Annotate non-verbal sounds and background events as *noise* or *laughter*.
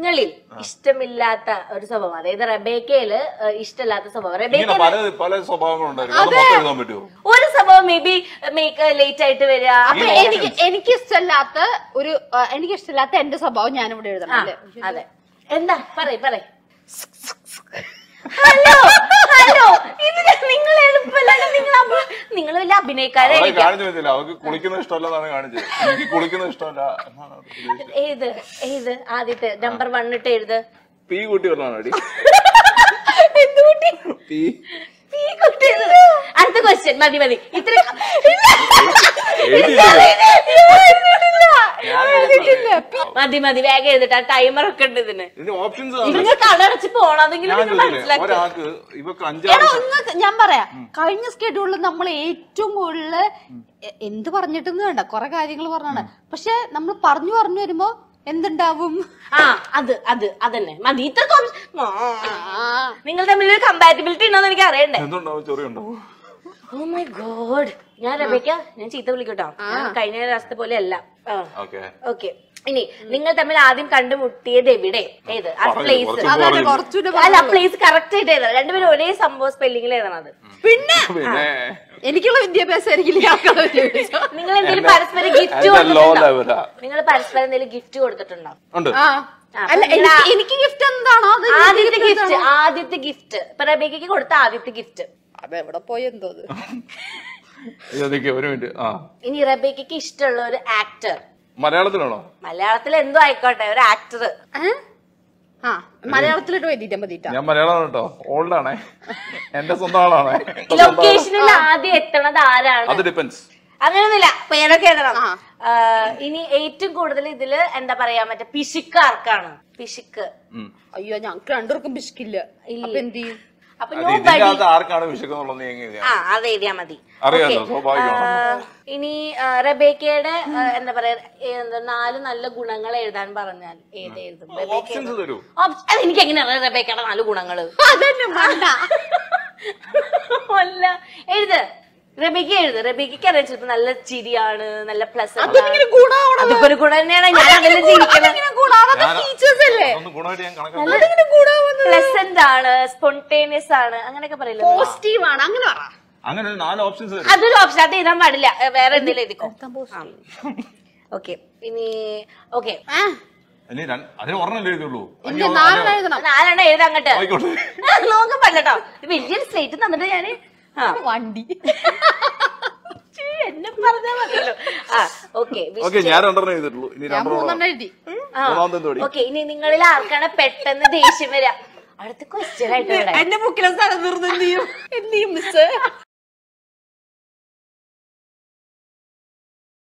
നിങ്ങളിൽ ഇഷ്ടമില്ലാത്ത ഒരു സ്വഭാവം അതായത് റബേക്കയിൽ ഇഷ്ടമില്ലാത്ത സ്വഭാവം. റബേക്ക ഒരു സ്വഭാവം മേ ബി മേക്ക് ലേറ്റ് ആയിട്ട് വരിക. അപ്പൊ എനിക്ക് എനിക്ക് ഇഷ്ടമില്ലാത്ത ഒരു എനിക്ക് ഇഷ്ടമില്ലാത്ത എന്റെ സ്വഭാവം ഞാനിവിടെ എഴുതണം? അതെ. എന്താ? പറയ പറയ്. നിങ്ങൾ കാണിച്ചില്ല അവൾക്ക് കുളിക്കുന്ന ഇഷ്ടമല്ലെന്നാണ് കാണിച്ചത്. എനിക്ക് കുളിക്കുന്ന ഇഷ്ടമല്ല. ഏത്? ഏത്? ആദ്യത്തെ. നമ്പർ വൺ ഇട്ട് എഴുത്. പീ കൂട്ടി വന്നാണ് അടി എന്തുകൂട്ടി പീ. ഈ കുട്ടി ഇത്. അടുത്ത ക്വസ്റ്റ്യൻ മതി മതി. ഇത്ര മതി മതി വേഗം എഴുതിട്ട് ആ ടൈമർ ഒക്കെ ഉണ്ട് ഇതിന്. നിങ്ങൾ കടടച്ച് ചോദിച്ചില്ലേ മനസ്സിലാക്കി. ഞാൻ പറയാം. കഴിഞ്ഞ സ്കെഡ്യൂളിൽ നമ്മൾ ഏറ്റവും കൂടുതൽ എന്ത് പറഞ്ഞിട്ടെന്ന് വേണ്ട കുറെ കാര്യങ്ങൾ പറഞ്ഞാണ്. പക്ഷെ നമ്മൾ പറഞ്ഞു പറഞ്ഞു വരുമ്പോ എന്തുണ്ടാവും? ആ *laughs* അത് അത് അതന്നെ. മതി ഇത്ര. നിങ്ങൾ തമ്മിൽ ഒരു കമ്പാറ്റബിലിറ്റി ഉണ്ടോന്ന് എനിക്ക് അറിയണ്ടേ? ഓ മൈ ഗോഡ് ഞാൻ റബേക്ക ഞാൻ ചീത്ത വിളിക്കട്ടോ. കഴിഞ്ഞ രാസത്തെ പോലെ അല്ല ഓക്കെ. ഇനി നിങ്ങൾ തമ്മിൽ ആദ്യം കണ്ടുമുട്ടിയത് എവിടെ? ഏത്? ആ പ്ലേസ് അല്ല പ്ലേസ് കറക്റ്റ് ആയിട്ട് എഴുതണം. രണ്ടുപേരും ഒരേ സംഭവം സ്പെല്ലിംഗിൽ എഴുതണത്. അത് പിന്നെ *laughs* എനിക്കുള്ള വിദ്യാഭ്യാസം നിങ്ങൾ എന്തെങ്കിലും പരസ്പരം ഗിഫ്റ്റ് കൊടുത്തിട്ടുണ്ടോ? നിങ്ങൾ പരസ്പരം എന്തെങ്കിലും ഗിഫ്റ്റ് കൊടുത്തിട്ടുണ്ടോ? ഉണ്ട്. ആ. ആ, എനിക്ക് ഗിഫ്റ്റ് എന്താണോ ആദ്യത്തെ ഗിഫ്റ്റ് ആദ്യത്തെ ഗിഫ്റ്റ് ഇപ്പൊ റബേക്കയ്ക്ക് കൊടുത്ത ആദ്യത്തെ ഗിഫ്റ്റ് അതെവിടെ എവിടെ പോയി എന്തോ അത്. *laughs* ഒരു മിനിറ്റ്. ആ. ഇനി റബേക്കയ്ക്ക് ഇഷ്ടമുള്ള ഒരു ആക്ടർ മലയാളത്തിലാണോ? മലയാളത്തിൽ എന്തോ ആയിക്കോട്ടെ ഒരു ആക്ടർ? ആ മലയാളത്തിലോട്ട് എഴുതിട്ടാ മതിട്ടാ. ഞാൻ മലയാളമാണ് കേട്ടോ. ഓൾഡ് ആണേ. എന്റെ സ്വന്തം ആളാണേ. ലൊക്കേഷനിൽ ആദ്യം എത്തണത് ആരാണ്? അത് ഡിപ്പെൻസ് അങ്ങനൊന്നുമില്ല. പേരൊക്കെ എഴുതണം. ഇനി ഏറ്റവും കൂടുതൽ ഇതിൽ എന്താ പറയാ മറ്റേ പിശുക്ക് ആർക്കാണ്? പിശുക്ക്. അയ്യോ ഞങ്ങൾക്ക് രണ്ടുപേർക്കും പിശുക്കില്ല. എന്ത് ചെയ്യും? ആർക്കാണ് ആ അത് എഴുതിയാ മതി. ഇനി റബേക്കയുടെ എന്താ പറയാ എന്താ നാല് നല്ല ഗുണങ്ങൾ എഴുതാൻ പറഞ്ഞാൽ ഏത് എഴുതും? ഓപ്ഷൻസ് തരൂ. ഓപ്ഷ- എനിക്ക് എങ്ങനെ അറിയാം റബേക്കയുടെ നാല് ഗുണങ്ങൾ അതന്നെ മണ്ട. അല്ല എഴുത്. റബിക്ക് എഴുത്. റബിക്ക് അറിയാം ചിലപ്പോ നല്ല ചിരിയാണ് നല്ല പ്ലസ് അതിപ്പോ ഒരു ഗുണം തന്നെയാണ്. ഞാൻ അതിൽ ചിരിക്കണം പ്ലസന്റ് ആണ് സ്പോണ്ടേനിയസ് ആണ് അങ്ങനെയൊക്കെ പറയില്ല? പോസിറ്റീവ് ആണ് അങ്ങനെ പറ. അങ്ങനെ നാല് ഓപ്ഷൻസ് തരും. അതൊരു ഓപ്ഷൻ അത് എഴുതാൻ പാടില്ല. വേറെ എന്തെങ്കിലും എഴുതിക്കോ. ഓക്കെ ഇനി ഓക്കെ ആ, ഇനി രണ്ട്- അതിന് ഒരെണ്ണല്ലേ എഴുതുള്ളൂ. നാലെണ്ണം ആയിക്കോട്ടെ. നോക്കാൻ പറ്റട്ടോ വലിയൊരു സ്ലേറ്റ് തന്നിട്ട് ഞാൻ ആ. വണ്ടി. എന്നെ പറഞ്ഞാ മതിയല്ലോ. ആ ഓക്കെ ഓക്കെ ഞാൻ രണ്ടെണ്ണം എഴുതിട്ടുള്ളൂ ഇനി രണ്ടെണ്ണം എഴുതി. മൂന്നാമത്തെ ഓക്കെ ഇനി നിങ്ങളിൽ ആർക്കാണ് പെട്ടെന്ന് ദേഷ്യം വരിക അടുത്ത ക്വസ്റ്റ്യൻ ആയിട്ട് എന്റെ ബുക്കിലെ സ്ഥലം നിർന്നു എന്ത് ചെയ്യും? എന്ത് ചെയ്യും മിസ്